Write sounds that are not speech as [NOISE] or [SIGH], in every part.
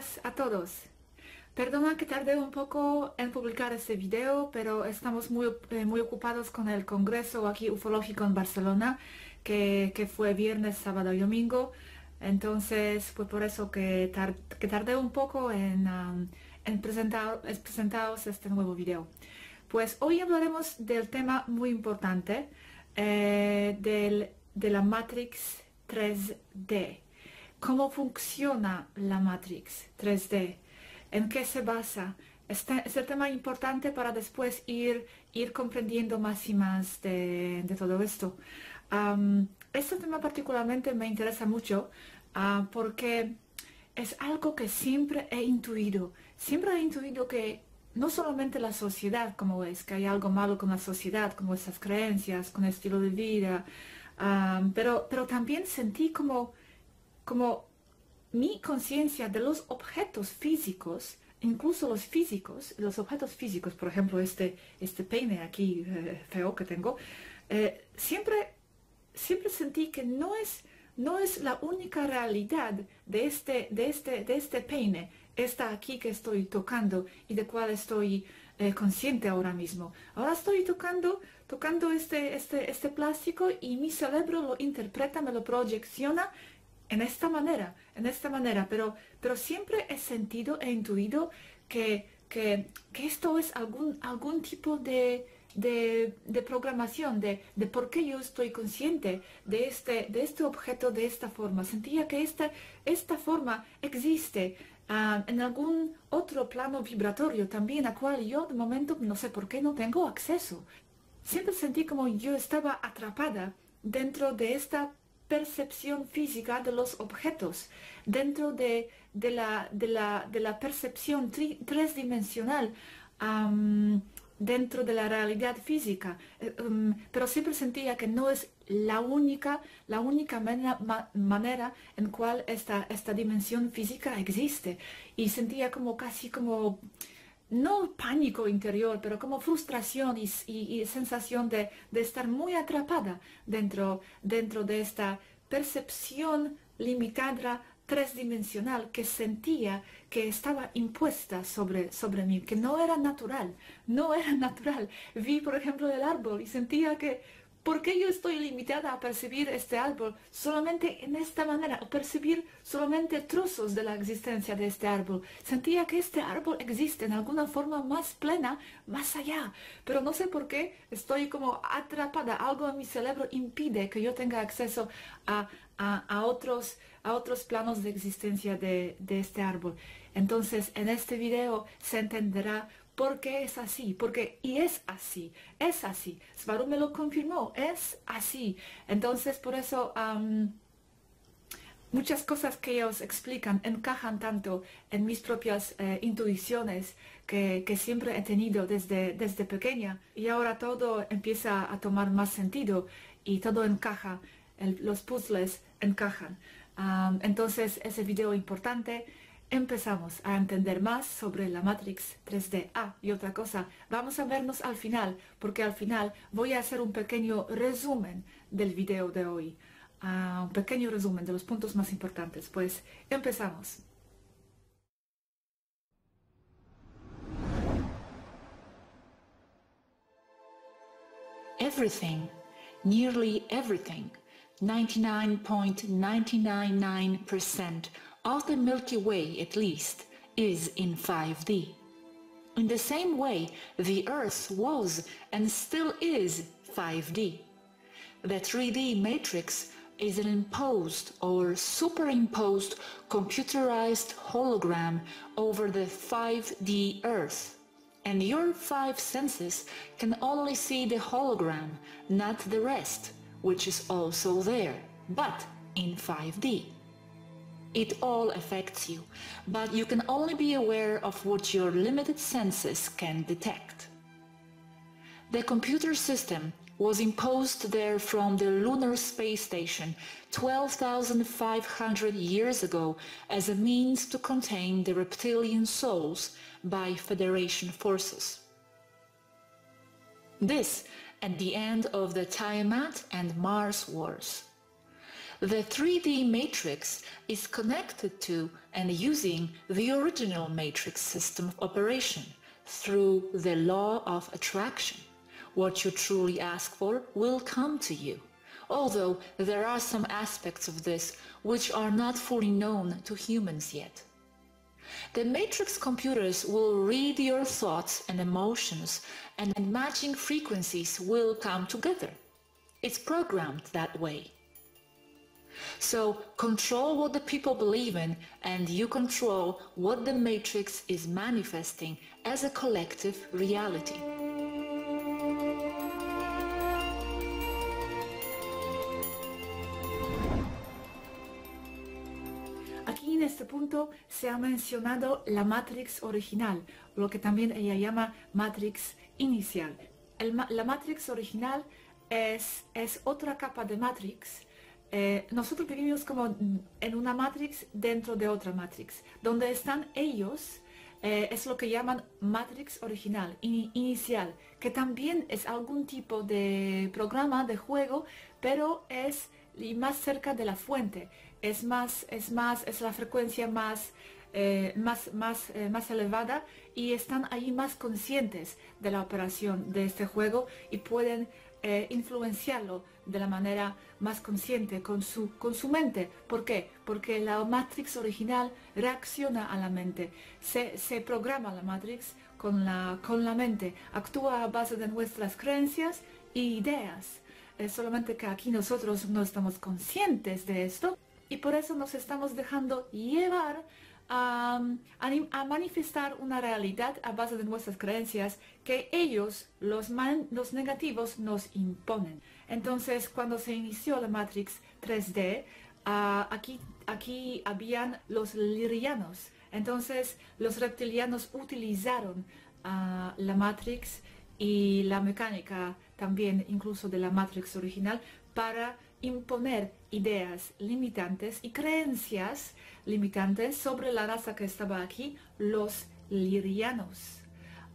días a todos. Perdona que tardé un poco en publicar este video, pero estamos muy, eh, muy ocupados con el congreso aquí ufológico en Barcelona, que, que fue viernes, sábado y domingo. Entonces fue por eso que, que tardé un poco en, en presentar, presentaros este nuevo video. Pues hoy hablaremos del tema muy importante, eh, del, de la Matrix 3D cómo funciona la Matrix 3D, en qué se basa. Este es el tema importante para después ir, ir comprendiendo más y más de, todo esto. este tema particularmente me interesa mucho ah, porque es algo que siempre he intuido. Siempre he intuido que no solamente la sociedad, como es, que hay algo malo con la sociedad, como esas creencias, con el estilo de vida, pero, pero también sentí como como mi conciencia de los objetos físicos, incluso los físicos, los objetos físicos, por ejemplo, este, este peine aquí eh, feo que tengo, eh, siempre, siempre sentí que no es, no es la única realidad de este, de este, de este peine, esta aquí que estoy tocando y de cual estoy eh, consciente ahora mismo. Ahora estoy tocando, tocando este, este, este plástico y mi cerebro lo interpreta, me lo proyecciona en esta manera, en esta manera, pero, pero siempre he sentido, he intuido que, que, esto es algún, algún tipo de, de, programación, de, de, por qué yo estoy consciente de este, de este objeto de esta forma. Sentía que esta, esta forma existe ah, en algún otro plano vibratorio también, a cual yo de momento no sé por qué no tengo acceso. Siempre sentí como yo estaba atrapada dentro de esta percepción física de los objetos, dentro de, la, de, la, de la, percepción tridimensional, dentro de la realidad física. Eh, um, pero siempre sentía que no es la única, la única manera en cual esta, esta dimensión física existe. Y sentía como casi como no pánico interior, pero como frustración y, sensación de, estar muy atrapada dentro, dentro de esta percepción limitada dimensional que sentía que estaba impuesta sobre, sobre mí, que no era natural, no era [LAUGHS] natural. Vi, por ejemplo, el árbol y sentía que ¿Por qué yo estoy limitada a percibir este árbol solamente en esta manera, o percibir solamente trozos de la existencia de este árbol? Sentía que este árbol existe en alguna forma más plena, más allá, pero no sé por qué estoy como atrapada, algo en mi cerebro impide que yo tenga acceso a, otros, a otros planos de existencia de, de este árbol. Entonces, en este video se entenderá porque es así, porque y es así, es así. Svaru me lo confirmó, es así. Entonces por eso muchas cosas que ellos explican encajan tanto en mis propias eh, intuiciones que, siempre he tenido desde, desde pequeña y ahora todo empieza a tomar más sentido y todo encaja, los puzzles encajan. entonces ese video importante empezamos a entender más sobre la Matrix 3D. Ah, y otra cosa, vamos a vernos al final, porque al final voy a hacer un pequeño resumen del video de hoy. Ah, un pequeño resumen de los puntos más importantes. Pues empezamos. Everything, nearly everything, 99.999% of the Milky Way at least, is in 5D. In the same way, the Earth was and still is 5D. The 3D matrix is an imposed or superimposed computerized hologram over the 5D Earth. And your five senses can only see the hologram, not the rest, which is also there, but in 5D. It all affects you, but you can only be aware of what your limited senses can detect. The computer system was imposed there from the Lunar Space Station 12,500 years ago as a means to contain the reptilian souls by Federation forces. This at the end of the Tiamat and Mars Wars. The 3D matrix is connected to and using the original matrix system of operation through the law of attraction. What you truly ask for will come to you, although there are some aspects of this which are not fully known to humans yet. The matrix computers will read your thoughts and emotions and matching frequencies will come together. It's programmed that way. So control what the people believe in and you control what the matrix is manifesting as a collective reality. Aquí en este punto se ha mencionado la Matrix original, lo que también ella llama Matrix inicial. El, la Matrix original es, es otra capa de Matrix eh, nosotros vivimos como en una matrix dentro de otra matrix. Donde están ellos eh, es lo que llaman matrix original, inicial, que también es algún tipo de programa, de juego, pero es más cerca de la fuente. Es más, es más, es la frecuencia más, eh, más, más, más elevada y están ahí más conscientes de la operación de este juego y pueden influenciarlo de la manera más consciente con su, con su mente. ¿Por qué? Porque la Matrix original reacciona a la mente, se, se programa la Matrix con la, con la mente, actúa a base de nuestras creencias e ideas. Solamente que aquí nosotros no estamos conscientes de esto y por eso nos estamos dejando llevar a, a, manifestar una realidad a base de nuestras creencias que ellos, los, los negativos, nos imponen. Entonces, cuando se inició la Matrix 3D, ah, aquí, aquí habían los lirianos. Entonces, los reptilianos utilizaron ah, la Matrix y la mecánica también, incluso de la Matrix original, para imponer ideas limitantes y creencias limitantes sobre la raza que estaba aquí, los lirianos.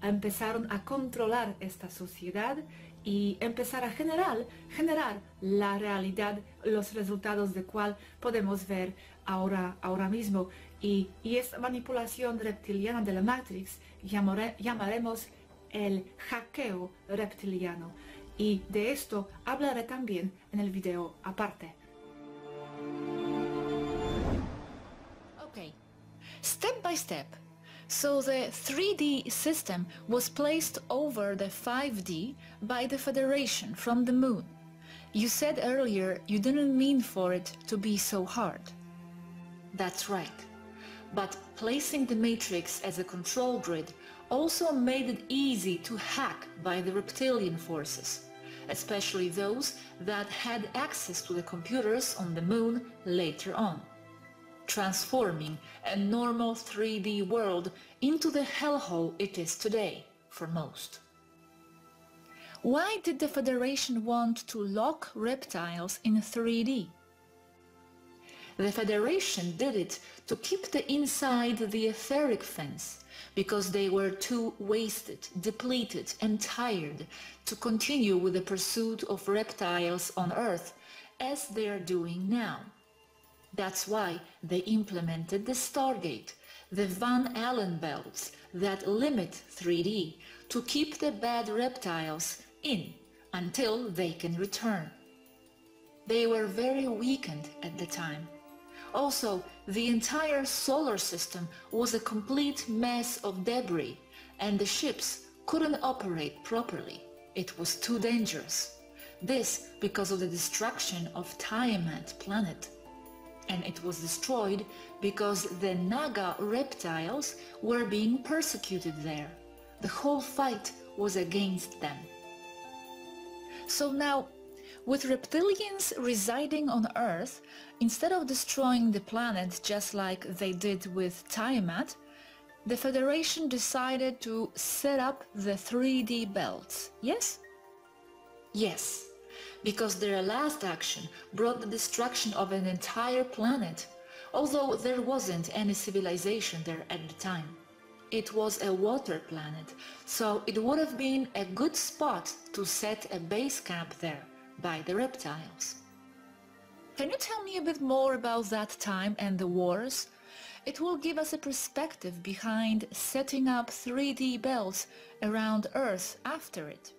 Empezaron a controlar esta sociedad y empezar a generar, generar la realidad, los resultados de cual podemos ver ahora, ahora mismo. Y, y esta manipulación reptiliana de la Matrix llamaremos el hackeo reptiliano. Y de esto hablaré también en el video aparte. Okay, step by step. So the 3D system was placed over the 5D by the Federation from the moon. You said earlier you didn't mean for it to be so hard. That's right. But placing the Matrix as a control grid also made it easy to hack by the reptilian forces, especially those that had access to the computers on the moon later on transforming a normal 3D world into the hellhole it is today for most. Why did the Federation want to lock reptiles in 3D? The Federation did it to keep the inside the etheric fence because they were too wasted, depleted and tired to continue with the pursuit of reptiles on Earth as they are doing now. That's why they implemented the Stargate, the Van Allen belts that limit 3D to keep the bad reptiles in until they can return. They were very weakened at the time. Also, the entire solar system was a complete mess of debris and the ships couldn't operate properly. It was too dangerous. This because of the destruction of Tiamat planet and it was destroyed because the Naga reptiles were being persecuted there. The whole fight was against them. So now, with reptilians residing on Earth, instead of destroying the planet just like they did with Tiamat, the Federation decided to set up the 3D belts, yes? Yes because their last action brought the destruction of an entire planet, although there wasn't any civilization there at the time. It was a water planet, so it would have been a good spot to set a base camp there by the reptiles. Can you tell me a bit more about that time and the wars? It will give us a perspective behind setting up 3D belts around Earth after it.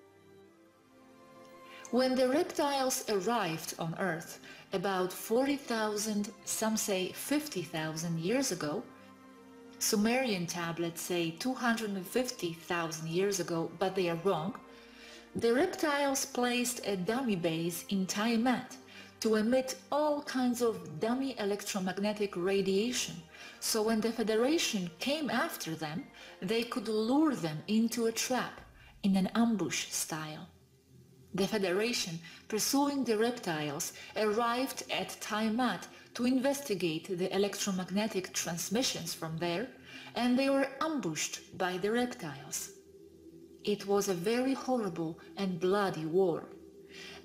When the reptiles arrived on Earth about 40,000, some say 50,000 years ago, Sumerian tablets say 250,000 years ago, but they are wrong, the reptiles placed a dummy base in Tiamat to emit all kinds of dummy electromagnetic radiation, so when the Federation came after them, they could lure them into a trap in an ambush style. The Federation, pursuing the reptiles, arrived at Tiamat to investigate the electromagnetic transmissions from there, and they were ambushed by the reptiles. It was a very horrible and bloody war.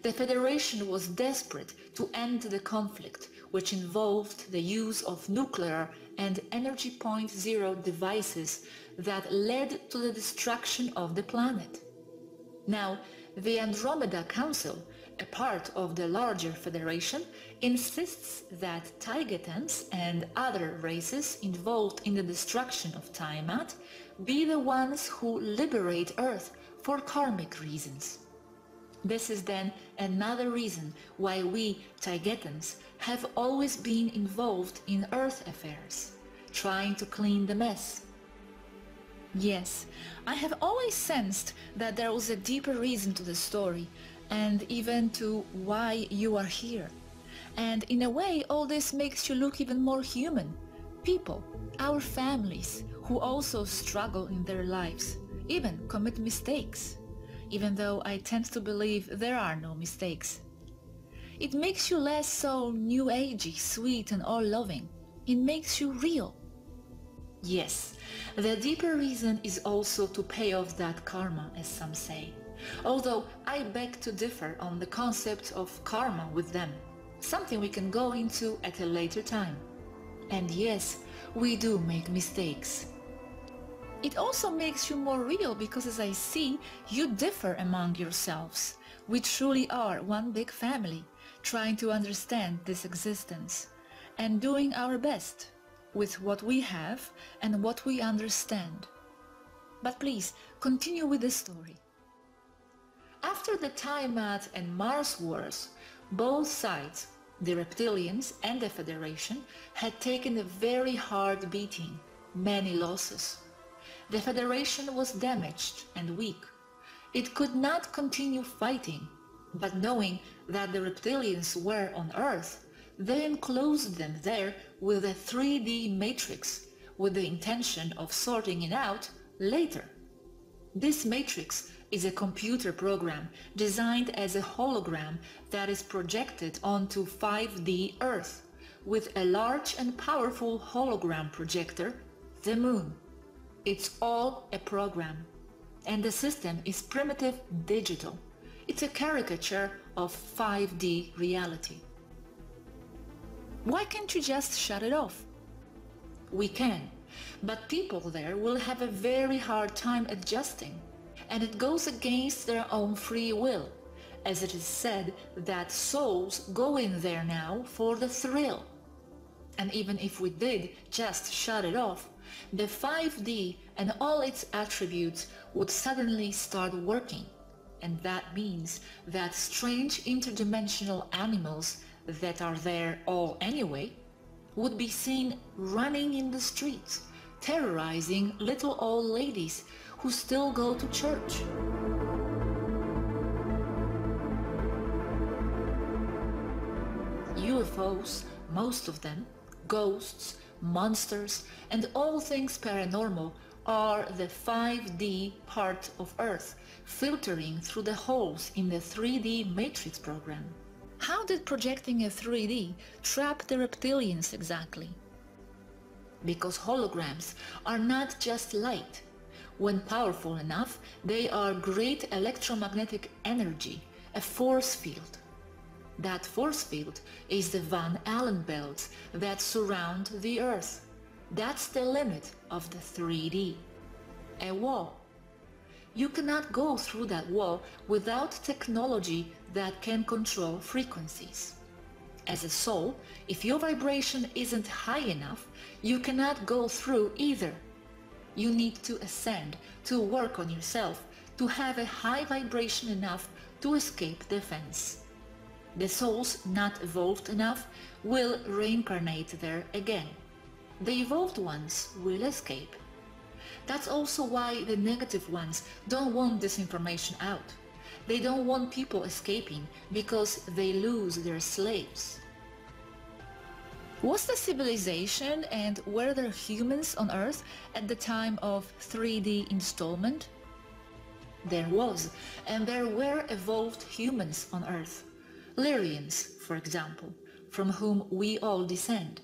The Federation was desperate to end the conflict, which involved the use of nuclear and energy point zero devices that led to the destruction of the planet. Now, the Andromeda Council, a part of the larger federation, insists that Taygetans and other races involved in the destruction of Tiamat be the ones who liberate Earth for karmic reasons. This is then another reason why we, Taygetans, have always been involved in Earth affairs, trying to clean the mess. Yes, I have always sensed that there was a deeper reason to the story, and even to why you are here. And in a way, all this makes you look even more human. People, our families, who also struggle in their lives, even commit mistakes, even though I tend to believe there are no mistakes. It makes you less so new agey, sweet and all-loving. It makes you real. Yes, the deeper reason is also to pay off that karma, as some say. Although I beg to differ on the concept of karma with them, something we can go into at a later time. And yes, we do make mistakes. It also makes you more real because as I see, you differ among yourselves. We truly are one big family, trying to understand this existence and doing our best with what we have and what we understand. But please, continue with the story. After the Tiamat and Mars wars, both sides, the reptilians and the Federation, had taken a very hard beating, many losses. The Federation was damaged and weak. It could not continue fighting, but knowing that the reptilians were on Earth, they enclosed them there with a 3D matrix with the intention of sorting it out later. This matrix is a computer program designed as a hologram that is projected onto 5D Earth with a large and powerful hologram projector, the Moon. It's all a program. And the system is primitive digital. It's a caricature of 5D reality. Why can't you just shut it off? We can, but people there will have a very hard time adjusting, and it goes against their own free will, as it is said that souls go in there now for the thrill. And even if we did just shut it off, the 5D and all its attributes would suddenly start working. And that means that strange interdimensional animals that are there all anyway, would be seen running in the streets, terrorizing little old ladies who still go to church. UFOs, most of them, ghosts, monsters, and all things paranormal are the 5D part of Earth, filtering through the holes in the 3D matrix program. How did projecting a 3D trap the reptilians exactly? Because holograms are not just light. When powerful enough, they are great electromagnetic energy, a force field. That force field is the Van Allen belts that surround the Earth. That's the limit of the 3D. A wall you cannot go through that wall without technology that can control frequencies. As a soul, if your vibration isn't high enough, you cannot go through either. You need to ascend, to work on yourself, to have a high vibration enough to escape the fence. The souls not evolved enough will reincarnate there again. The evolved ones will escape. That's also why the negative ones don't want this information out. They don't want people escaping because they lose their slaves. Was the civilization and were there humans on Earth at the time of 3D installment? There was, and there were evolved humans on Earth. Lyrians, for example, from whom we all descend.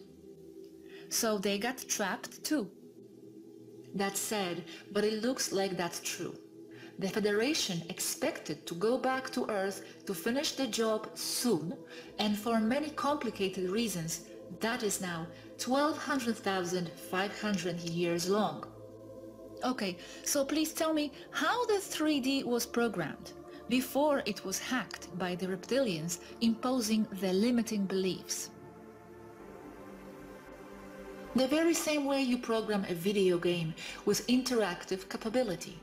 So they got trapped too. That's sad, but it looks like that's true. The Federation expected to go back to Earth to finish the job soon, and for many complicated reasons, that is now 1200,500 years long. Okay, so please tell me how the 3D was programmed before it was hacked by the reptilians imposing their limiting beliefs. In the very same way you program a video game with interactive capability.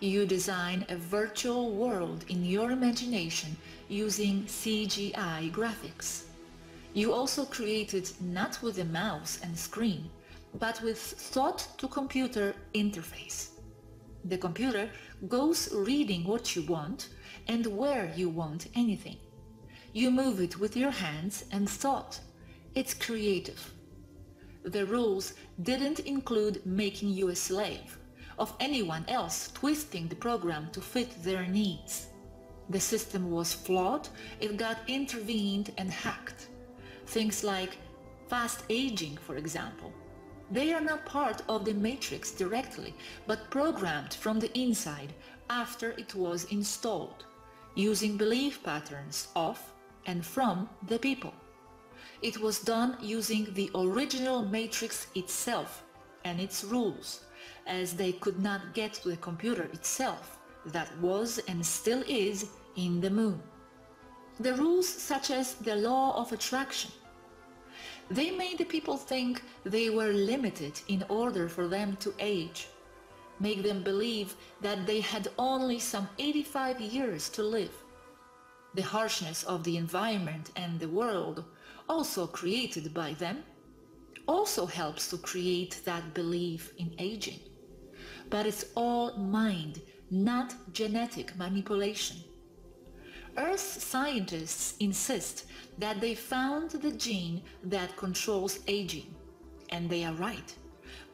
You design a virtual world in your imagination using CGI graphics. You also create it not with a mouse and screen, but with thought-to-computer interface. The computer goes reading what you want and where you want anything. You move it with your hands and thought. It's creative. The rules didn't include making you a slave of anyone else twisting the program to fit their needs. The system was flawed, it got intervened and hacked. Things like fast aging, for example. They are not part of the matrix directly, but programmed from the inside after it was installed, using belief patterns of and from the people. It was done using the original matrix itself and its rules, as they could not get to the computer itself that was and still is in the moon. The rules such as the law of attraction. They made the people think they were limited in order for them to age, make them believe that they had only some 85 years to live. The harshness of the environment and the world, also created by them, also helps to create that belief in aging. But it's all mind, not genetic manipulation. Earth scientists insist that they found the gene that controls aging, and they are right.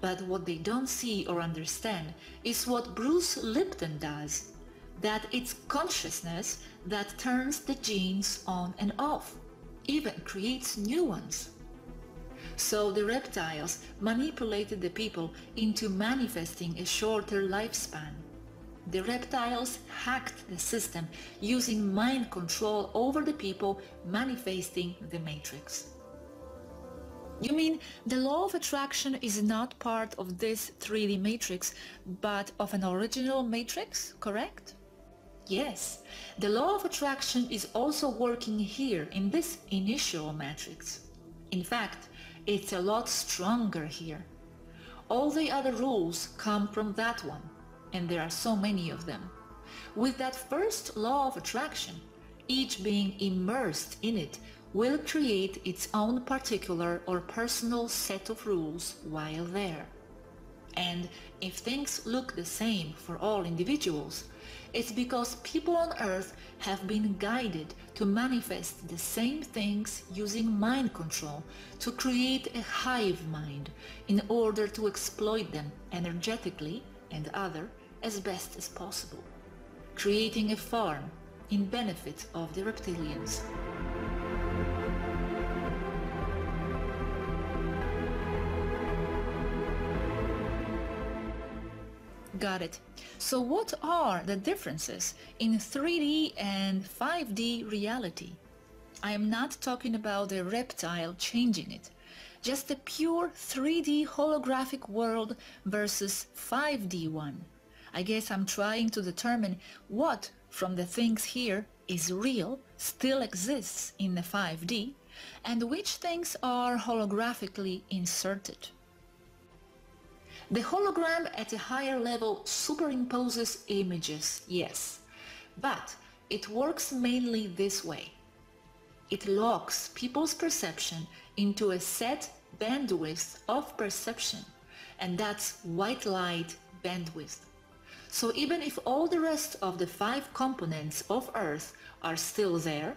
But what they don't see or understand is what Bruce Lipton does, that it's consciousness that turns the genes on and off, even creates new ones. So the reptiles manipulated the people into manifesting a shorter lifespan. The reptiles hacked the system using mind control over the people manifesting the matrix. You mean the law of attraction is not part of this 3D matrix, but of an original matrix, correct? Yes, the law of attraction is also working here in this initial matrix. In fact, it's a lot stronger here. All the other rules come from that one, and there are so many of them. With that first law of attraction, each being immersed in it will create its own particular or personal set of rules while there. And if things look the same for all individuals, it's because people on Earth have been guided to manifest the same things using mind control to create a hive mind in order to exploit them energetically and other as best as possible, creating a farm in benefit of the reptilians. Got it. So what are the differences in 3D and 5D reality? I am not talking about the reptile changing it, just a pure 3D holographic world versus 5D one. I guess I'm trying to determine what from the things here is real, still exists in the 5D, and which things are holographically inserted. The hologram at a higher level superimposes images, yes, but it works mainly this way. It locks people's perception into a set bandwidth of perception, and that's white light bandwidth. So even if all the rest of the five components of Earth are still there,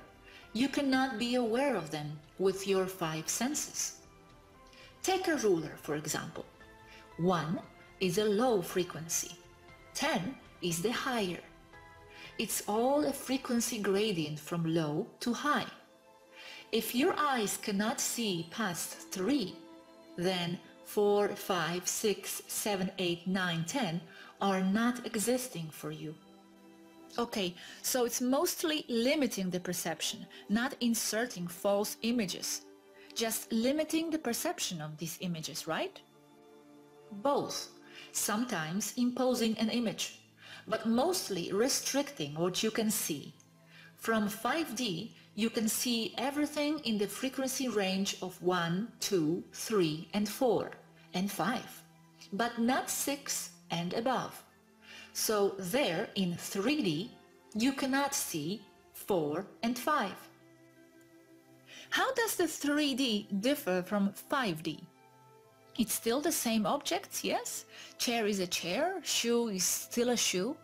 you cannot be aware of them with your five senses. Take a ruler, for example. 1 is a low frequency. 10 is the higher. It's all a frequency gradient from low to high. If your eyes cannot see past 3, then 4, 5, 6, 7, 8, 9, 10 are not existing for you. Okay, so it's mostly limiting the perception, not inserting false images. Just limiting the perception of these images, right? Both. Sometimes imposing an image, but mostly restricting what you can see. From 5D, you can see everything in the frequency range of 1, 2, 3, and 4, and 5, but not 6 and above. So there in 3D, you cannot see 4 and 5. How does the 3D differ from 5D? It's still the same objects, yes? Chair is a chair, shoe is still a shoe.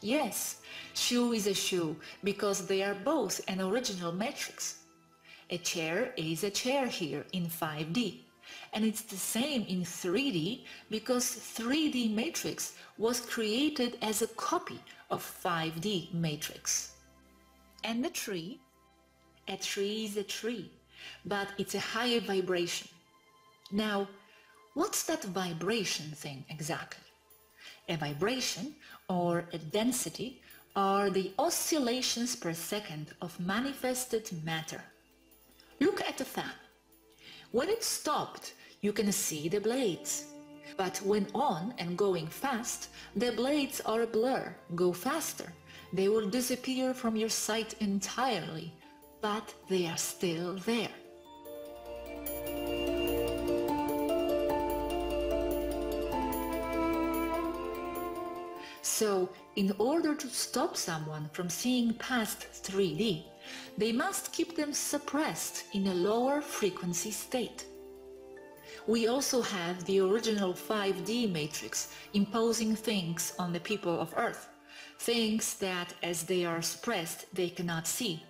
Yes, shoe is a shoe because they are both an original matrix. A chair is a chair here in 5D and it's the same in 3D because 3D matrix was created as a copy of 5D matrix. And the tree? A tree is a tree, but it's a higher vibration. Now, what's that vibration thing exactly? A vibration or a density are the oscillations per second of manifested matter. Look at a fan. When it's stopped, you can see the blades. But when on and going fast, the blades are a blur, go faster. They will disappear from your sight entirely, but they are still there. So, in order to stop someone from seeing past 3D, they must keep them suppressed in a lower frequency state. We also have the original 5D matrix imposing things on the people of Earth, things that as they are suppressed they cannot see,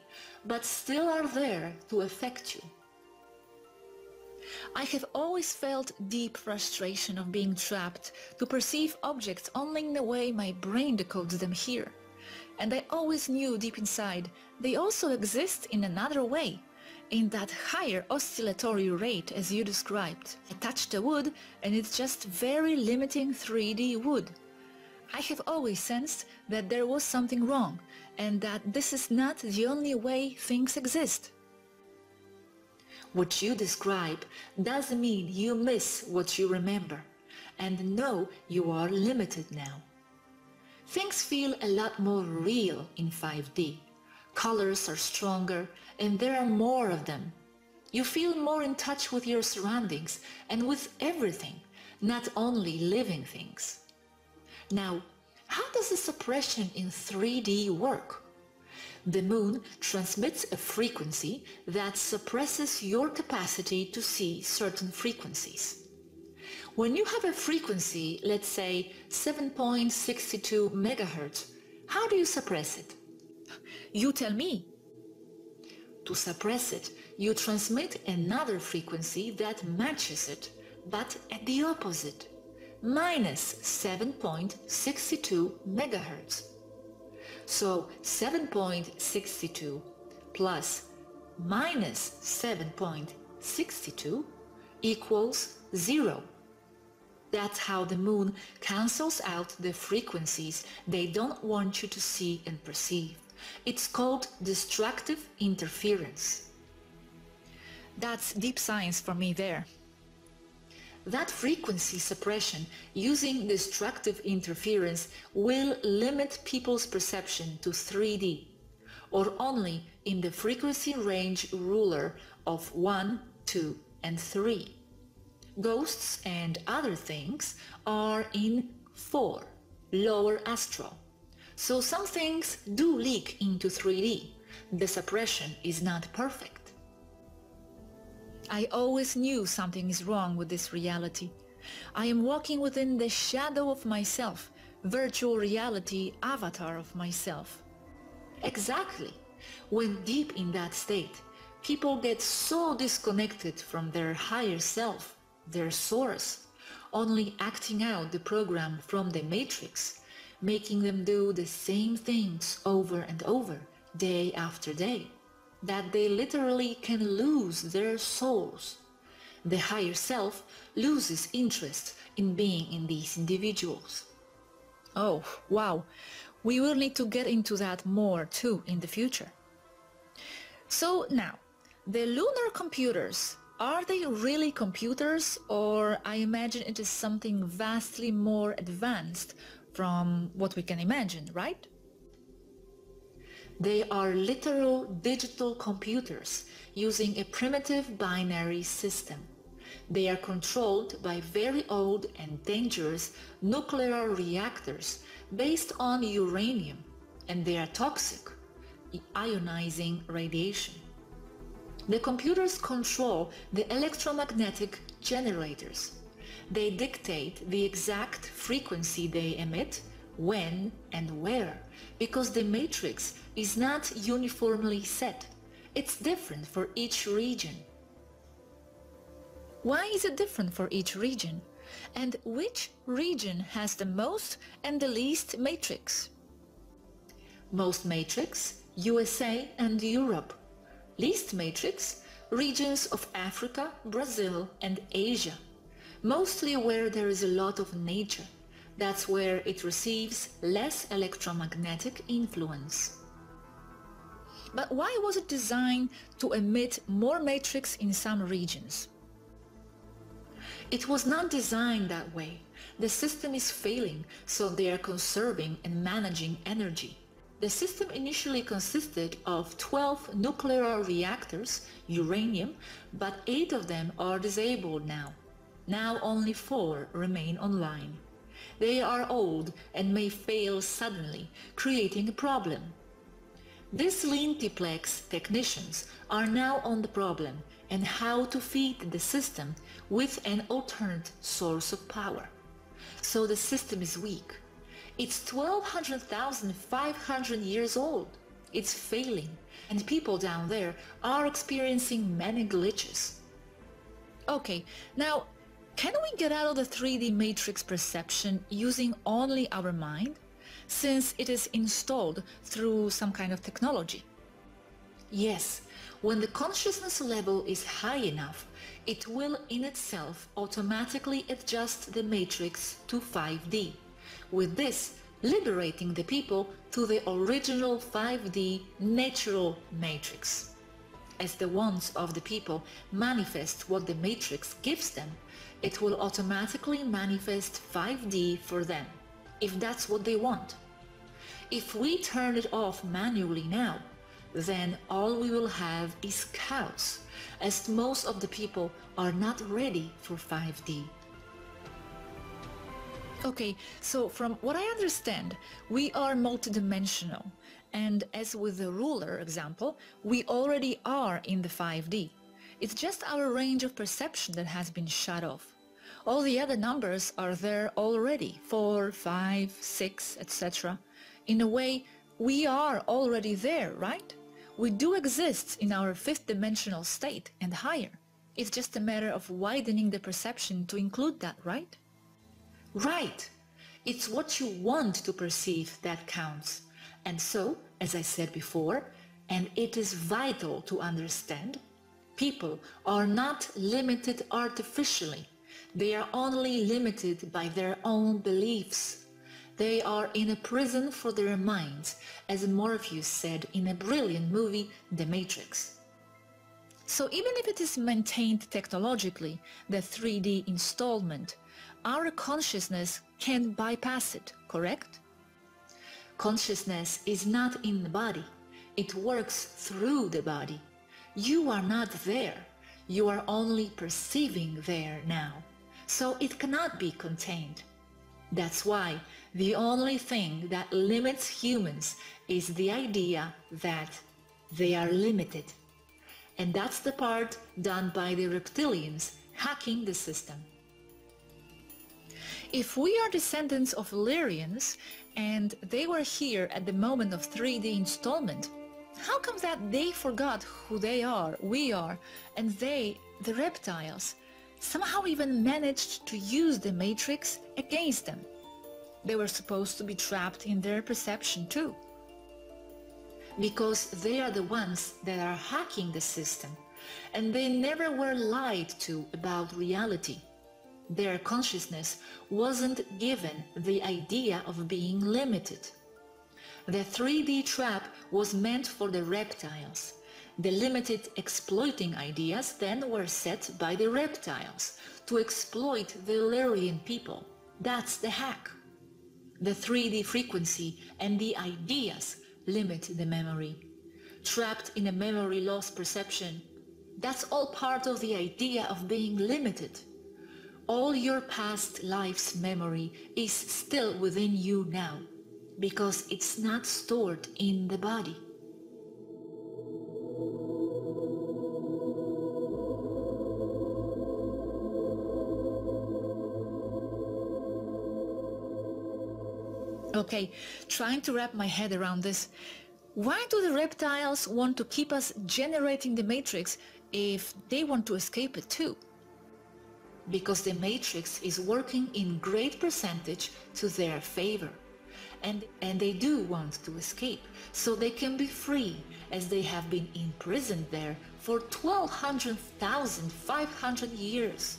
but still are there to affect you. I have always felt deep frustration of being trapped to perceive objects only in the way my brain decodes them here. And I always knew deep inside they also exist in another way, in that higher oscillatory rate as you described. I touch the wood and it's just very limiting 3D wood. I have always sensed that there was something wrong and that this is not the only way things exist. What you describe doesn't mean you miss what you remember and know you are limited now. Things feel a lot more real in 5D. Colors are stronger and there are more of them. You feel more in touch with your surroundings and with everything, not only living things. Now, how does the suppression in 3D work? The moon transmits a frequency that suppresses your capacity to see certain frequencies. When you have a frequency, let's say 7.62 megahertz, how do you suppress it? You tell me. To suppress it, you transmit another frequency that matches it, but at the opposite, minus 7.62 megahertz. So 7.62 plus minus 7.62 equals zero. That's how the moon cancels out the frequencies they don't want you to see and perceive. It's called destructive interference. That's deep science for me there. That frequency suppression using destructive interference will limit people's perception to 3D. or only in the frequency range ruler of 1, 2 and 3. Ghosts and other things are in 4, lower astral. So some things do leak into 3D. The suppression is not perfect. I always knew something is wrong with this reality. I am walking within the shadow of myself, virtual reality avatar of myself. Exactly. When deep in that state, people get so disconnected from their higher self, their source, only acting out the program from the matrix, making them do the same things over and over, day after day, that they literally can lose their souls. The higher self loses interest in being in these individuals. Oh, wow. We will need to get into that more too in the future. So now, the lunar computers, are they really computers or I imagine it is something vastly more advanced from what we can imagine, right? They are literal digital computers using a primitive binary system. They are controlled by very old and dangerous nuclear reactors based on uranium and they are toxic, ionizing radiation. The computers control the electromagnetic generators. They dictate the exact frequency they emit, when and where, because the matrix is not uniformly set. It's different for each region. Why is it different for each region? And which region has the most and the least matrix? Most matrix, USA and Europe. Least matrix, regions of Africa, Brazil and Asia. Mostly where there is a lot of nature. That's where it receives less electromagnetic influence. But why was it designed to emit more matrix in some regions? It was not designed that way. The system is failing, so they are conserving and managing energy. The system initially consisted of 12 nuclear reactors, uranium, but 8 of them are disabled now. Now only 4 remain online. They are old and may fail suddenly, creating a problem. These Lintiplex technicians are now on the problem and how to feed the system with an alternate source of power. So the system is weak. It's 1200,500 years old. It's failing, and people down there are experiencing many glitches. Okay, now, can we get out of the 3D matrix perception using only our mind, since it is installed through some kind of technology? Yes, when the consciousness level is high enough, it will in itself automatically adjust the matrix to 5D. With this, liberating the people to the original 5D natural matrix. As the wants of the people manifest what the matrix gives them, it will automatically manifest 5D for them, if that's what they want. If we turn it off manually now, then all we will have is chaos, as most of the people are not ready for 5D. Okay, so from what I understand, we are multidimensional, and as with the ruler example, we already are in the 5D. It's just our range of perception that has been shut off. All the other numbers are there already, 4, 5, 6, etc. In a way, we are already there, right? We do exist in our fifth dimensional state and higher. It's just a matter of widening the perception to include that, right? Right. It's what you want to perceive that counts. And so, as I said before, and it is vital to understand, people are not limited artificially. They are only limited by their own beliefs. They are in a prison for their minds, as Morpheus said in a brilliant movie, The Matrix. So even if it is maintained technologically, the 3D installment, our consciousness can bypass it, correct? Consciousness is not in the body. It works through the body. You are not there. You are only perceiving there now. So it cannot be contained. That's why the only thing that limits humans is the idea that they are limited. And that's the part done by the reptilians hacking the system. If we are descendants of Illyrians and they were here at the moment of 3D installment, how come that they forgot who they are, we are, and they, the reptiles, somehow even managed to use the Matrix against them? They were supposed to be trapped in their perception too. Because they are the ones that are hacking the system, and they never were lied to about reality. Their consciousness wasn't given the idea of being limited. The 3D trap was meant for the reptiles. The limited exploiting ideas then were set by the reptiles to exploit the Illyrian people. That's the hack. The 3D frequency and the ideas limit the memory. Trapped in a memory loss perception, that's all part of the idea of being limited. All your past life's memory is still within you now because it's not stored in the body. Okay, trying to wrap my head around this. Why do the reptiles want to keep us generating the matrix if they want to escape it too? Because the matrix is working in great percentage to their favor and, and they do want to escape, so they can be free, as they have been imprisoned there for 1200,500 years.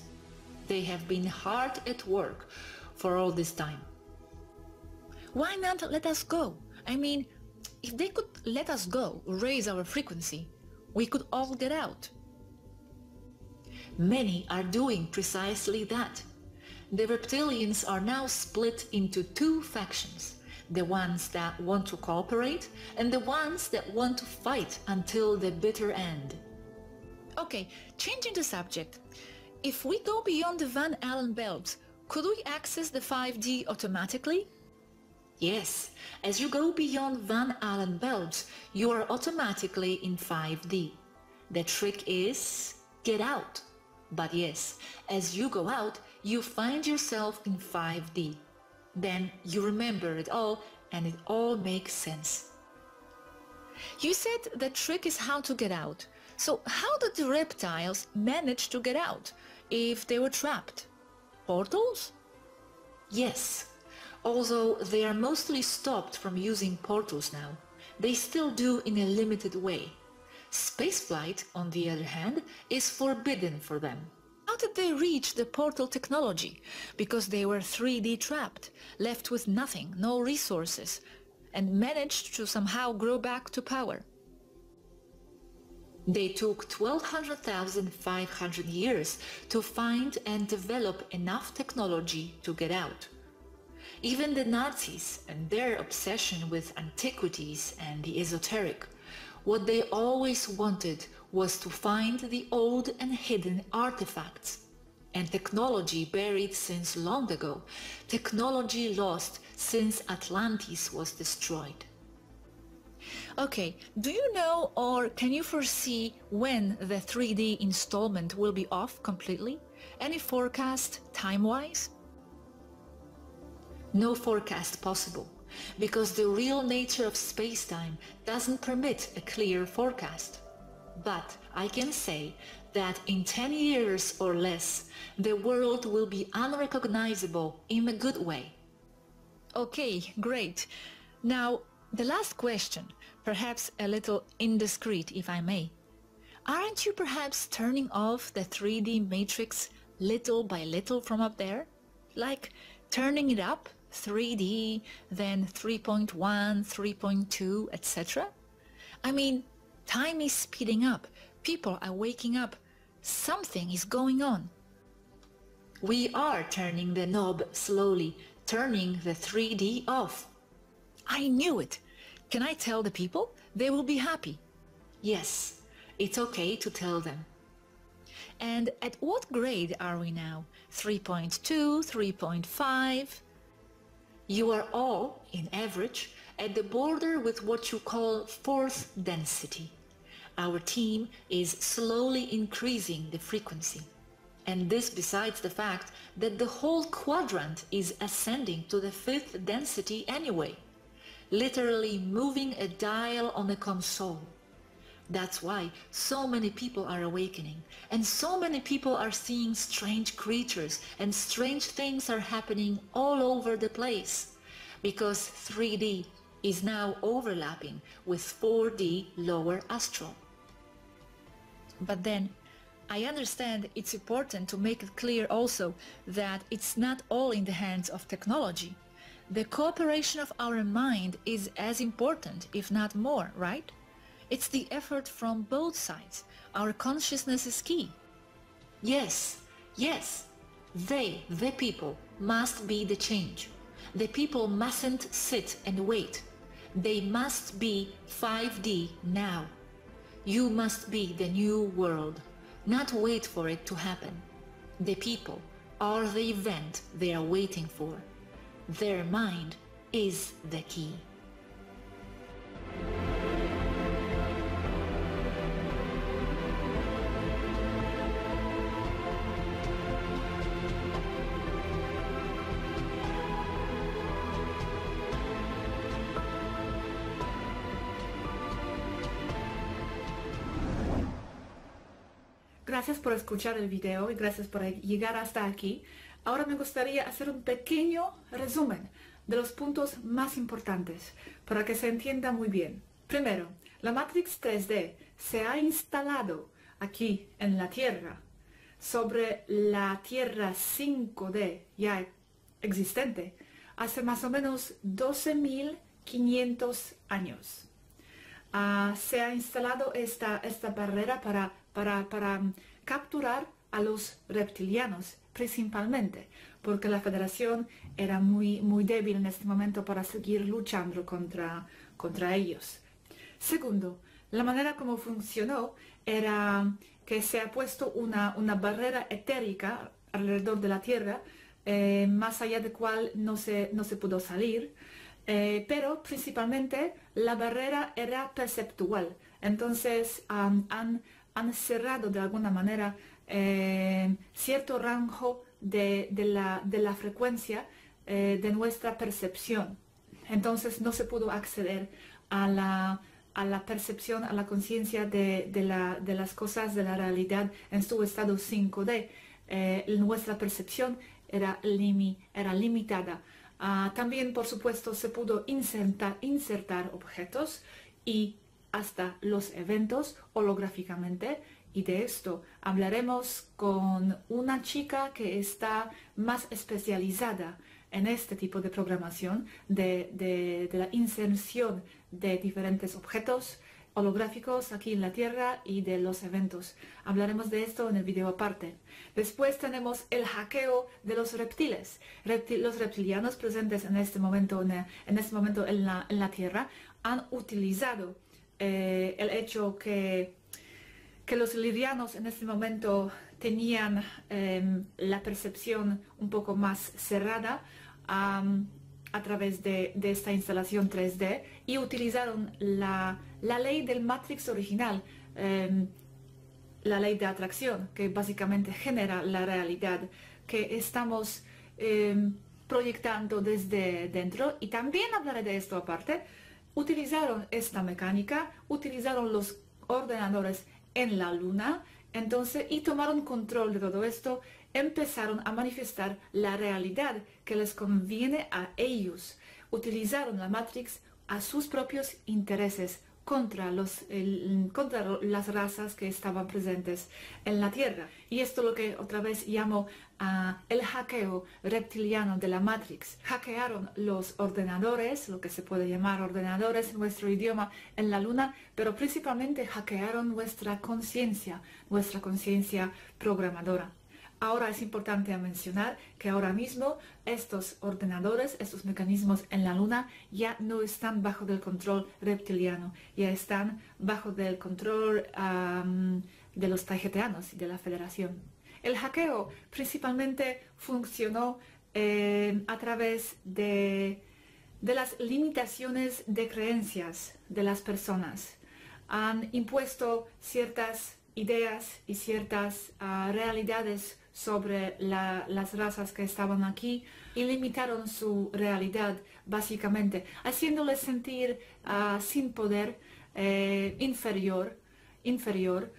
They have been hard at work for all this time. Why not let us go? I mean, if they could let us go, raise our frequency, we could all get out. Many are doing precisely that. The reptilians are now split into two factions the ones that want to cooperate and the ones that want to fight until the bitter end. Okay, changing the subject. If we go beyond the Van Allen belt, could we access the 5D automatically? Yes, as you go beyond Van Allen belts, you are automatically in 5D. The trick is get out. But yes, as you go out, you find yourself in 5D. Then you remember it all and it all makes sense. You said the trick is how to get out. So how did the reptiles manage to get out if they were trapped? Portals? Yes, although they are mostly stopped from using portals now. They still do in a limited way. Spaceflight, on the other hand, is forbidden for them. How did they reach the portal technology? Because they were 3D trapped, left with nothing, no resources, and managed to somehow grow back to power. They took 1200,500 years to find and develop enough technology to get out. Even the Nazis and their obsession with antiquities and the esoteric, what they always wanted was to find the old and hidden artifacts. And technology buried since long ago, technology lost since Atlantis was destroyed. Okay, do you know or can you foresee when the 3D installment will be off completely? Any forecast time-wise? No forecast possible, because the real nature of space-time doesn't permit a clear forecast. But I can say that in 10 years or less, the world will be unrecognizable in a good way. Okay, great. Now, the last question, perhaps a little indiscreet if I may. Aren't you perhaps turning off the 3D matrix little by little from up there? Like turning it up 3D, then 3.1, 3.2, etc.? I mean, Time is speeding up. People are waking up. Something is going on. We are turning the knob slowly, turning the 3D off. I knew it. Can I tell the people? They will be happy. Yes, it's okay to tell them. And at what grade are we now? 3.2, 3.5? You are all, in average, at the border with what you call fourth density. Our team is slowly increasing the frequency. And this besides the fact that the whole quadrant is ascending to the fifth density anyway, literally moving a dial on a console. That's why so many people are awakening and so many people are seeing strange creatures and strange things are happening all over the place because 3D is now overlapping with 4D lower astral. But then I understand it's important to make it clear also that it's not all in the hands of technology. The cooperation of our mind is as important, if not more, right? It's the effort from both sides. Our consciousness is key. Yes, yes, they, the people, must be the change. The people mustn't sit and wait. They must be 5D now. You must be the new world, not wait for it to happen. The people are the event they are waiting for. Their mind is the key. Gracias por escuchar el video y gracias por llegar hasta aquí. Ahora me gustaría hacer un pequeño resumen de los puntos más importantes para que se entienda muy bien. Primero, la Matrix 3D se ha instalado aquí en la Tierra sobre la Tierra 5D ya existente hace más o menos 12.500 años. Ah, se ha instalado esta, esta barrera para para, capturar a los reptilianos principalmente, porque la federación era muy, muy débil en este momento para seguir luchando contra, contra ellos. Segundo, la manera como funcionó era que se ha puesto una, una barrera etérica alrededor de la Tierra, eh, más allá de cual no se, no se pudo salir, eh, pero principalmente la barrera era perceptual. Entonces han, han cerrado de alguna manera eh, cierto rango de, la, frecuencia eh, de nuestra percepción. Entonces no se pudo acceder a la, percepción, a la conciencia de, las cosas de la realidad en su estado 5D. Eh, nuestra percepción era, era limitada. Ah, también, por supuesto, se pudo insertar objetos y hasta los eventos holográficamente y de esto hablaremos con una chica que está más especializada en este tipo de programación de, la inserción de diferentes objetos holográficos aquí en la Tierra y de los eventos. Hablaremos de esto en el video aparte. Después tenemos el hackeo de los reptiles. los reptilianos presentes en este momento en, este momento en la, en la Tierra han utilizado eh, el hecho que, que los lidianos en este momento tenían em, la percepción un poco más cerrada a través de, esta instalación 3D y utilizaron la, ley del Matrix original, em, la ley de atracción, que básicamente genera la realidad que estamos em, proyectando desde dentro. Y también hablaré de esto aparte, utilizaron esta mecánica, utilizaron los ordenadores en la luna, entonces, y tomaron control de todo esto, empezaron a manifestar la realidad que les conviene a ellos. Utilizaron la Matrix a sus propios intereses, contra, los, contra las razas que estaban presentes en la Tierra. Y esto lo que otra vez llamo uh, el hackeo reptiliano de la Matrix. Hackearon los ordenadores, lo que se puede llamar ordenadores en nuestro idioma en la Luna, pero principalmente hackearon nuestra conciencia, nuestra conciencia programadora. Ahora es importante mencionar que ahora mismo estos ordenadores, estos mecanismos en la Luna ya no están bajo del control reptiliano, ya están bajo del control de los tajeteanos y de la Federación. El hackeo principalmente funcionó eh, a través de, de las limitaciones de creencias de las personas. Han impuesto ciertas ideas y ciertas ah, realidades sobre las razas que estaban aquí y limitaron su realidad básicamente, haciéndoles sentir ah, sin poder, eh, inferior, inferior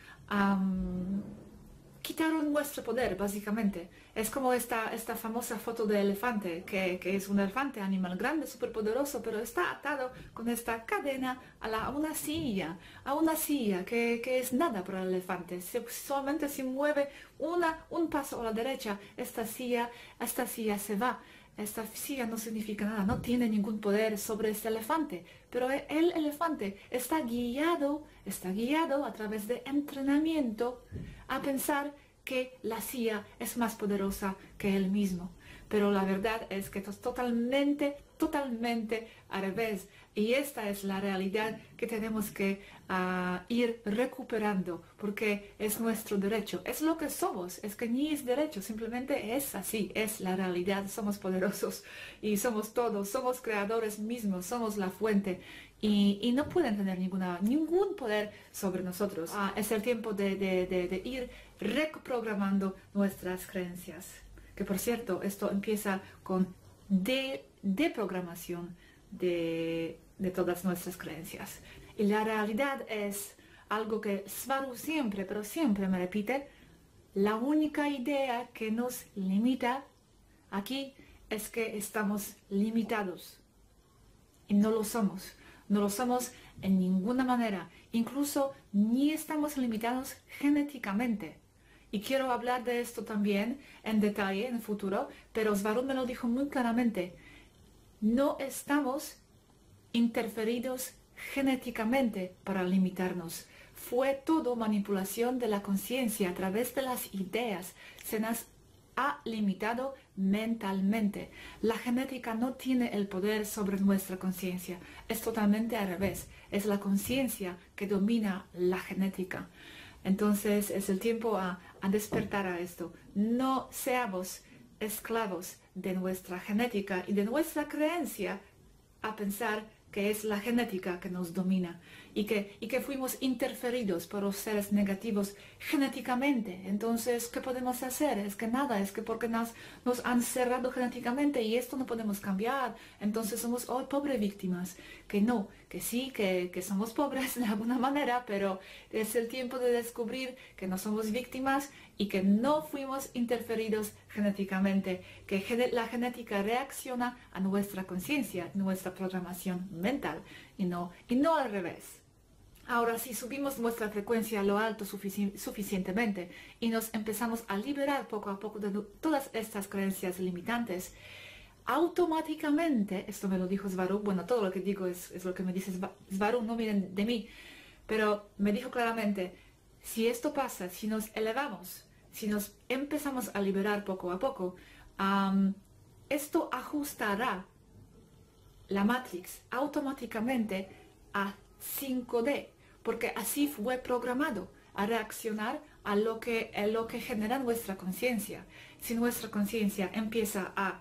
quitaron nuestro poder, básicamente. Es como esta, esta famosa foto de elefante, que, es un elefante, animal grande, súper poderoso, pero está atado con esta cadena a, una silla, a una silla que, es nada para el elefante. solamente si mueve una, un paso a la derecha, esta silla, esta silla se va. Esta silla no significa nada, no tiene ningún poder sobre este elefante, pero el elefante está guiado, está guiado a través de entrenamiento a pensar que la CIA es más poderosa que él mismo. Pero la verdad es que es totalmente, totalmente al revés. Y esta es la realidad que tenemos que ah, ir recuperando, porque es nuestro derecho. Es lo que somos, es que ni es derecho, simplemente es así, es la realidad. Somos poderosos y somos todos, somos creadores mismos, somos la fuente y, no pueden tener ninguna, ningún poder sobre nosotros. Ah, es el tiempo de, ir reprogramando nuestras creencias. Que por cierto, esto empieza con de, deprogramación de, de todas nuestras creencias. Y la realidad es algo que Svaru siempre, pero siempre me repite, la única idea que nos limita aquí es que estamos limitados. Y no lo somos. No lo somos en ninguna manera. Incluso ni estamos limitados genéticamente. Y quiero hablar de esto también en detalle en el futuro, pero Svarun me lo dijo muy claramente. No estamos interferidos genéticamente para limitarnos. Fue todo manipulación de la conciencia a través de las ideas. Se nos ha limitado mentalmente. La genética no tiene el poder sobre nuestra conciencia. Es totalmente al revés. Es la conciencia que domina la genética. Entonces es el tiempo a, despertar a esto. No seamos esclavos de nuestra genética y de nuestra creencia a pensar que es la genética que nos domina y que, y que fuimos interferidos por los seres negativos genéticamente. Entonces, ¿qué podemos hacer? Es que nada, es que porque nos, nos han cerrado genéticamente y esto no podemos cambiar. Entonces somos hoy pobres víctimas. Que no, que sí, que, que somos pobres [LAUGHS] de alguna manera, pero es el tiempo de descubrir que no somos víctimas y que no fuimos interferidos genéticamente, que la genética reacciona a nuestra conciencia, nuestra programación mental y no, y no al revés. Ahora, si subimos nuestra frecuencia a lo alto suficientemente y nos empezamos a liberar poco a poco de todas estas creencias limitantes, automáticamente, esto me lo dijo Svaru, bueno, todo lo que digo es, lo que me dice Svaru, no miren de mí, pero me dijo claramente, si esto pasa, si nos elevamos, si nos empezamos a liberar poco a poco, esto ajustará la Matrix automáticamente a 5D, porque así fue programado a reaccionar a lo que, a lo que genera nuestra conciencia. Si nuestra conciencia empieza a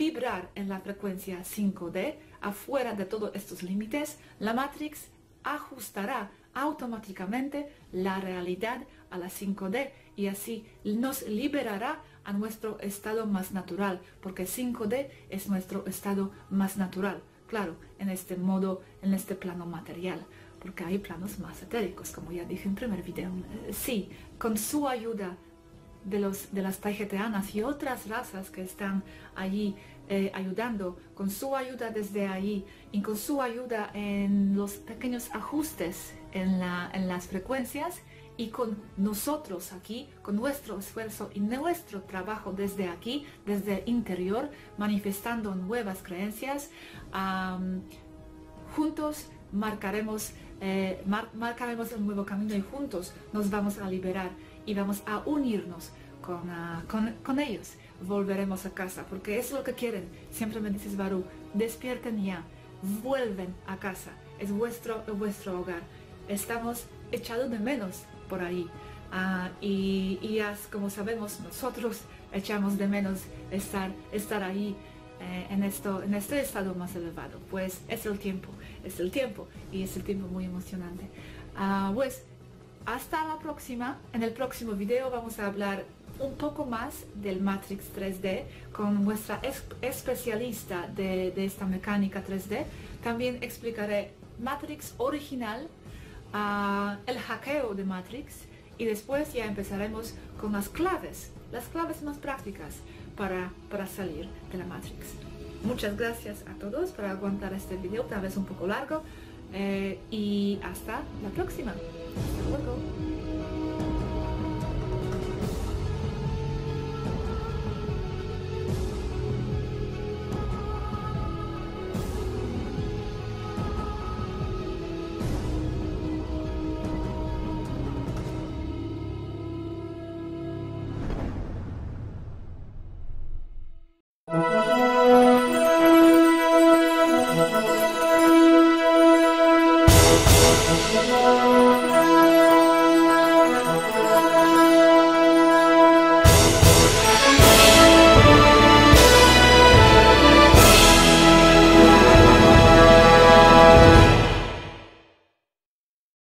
vibrar en la frecuencia 5D, afuera de todos estos límites, la Matrix ajustará automáticamente la realidad a la 5D y así nos liberará a nuestro estado más natural, porque 5D es nuestro estado más natural, claro, en este modo, en este plano material porque hay planos más etéricos, como ya dije en primer video. Eh, sí, con su ayuda de, los, de las tajeteanas y otras razas que están allí eh, ayudando, con su ayuda desde ahí y con su ayuda en los pequeños ajustes en, la, en las frecuencias y con nosotros aquí, con nuestro esfuerzo y nuestro trabajo desde aquí, desde el interior, manifestando nuevas creencias, juntos marcaremos eh, marcaremos el nuevo camino y juntos nos vamos a liberar y vamos a unirnos con, ah, con, con ellos. Volveremos a casa, porque es lo que quieren. Siempre me dices, Baru, despierten ya, vuelven a casa. Es vuestro, vuestro hogar. Estamos echados de menos por ahí. Ah, y, y como sabemos, nosotros echamos de menos estar, estar ahí eh, en, esto, en este estado más elevado. Pues es el tiempo, es el tiempo y es el tiempo muy emocionante. Ah, pues hasta la próxima. En el próximo video vamos a hablar un poco más del Matrix 3D con nuestra especialista de, esta mecánica 3D. También explicaré Matrix original, ah, el hackeo de Matrix y después ya empezaremos con las claves, las claves más prácticas para, para salir de la Matrix. Muchas gracias a todos por aguantar este video, tal vez un poco largo, eh, y hasta la próxima. Hasta luego.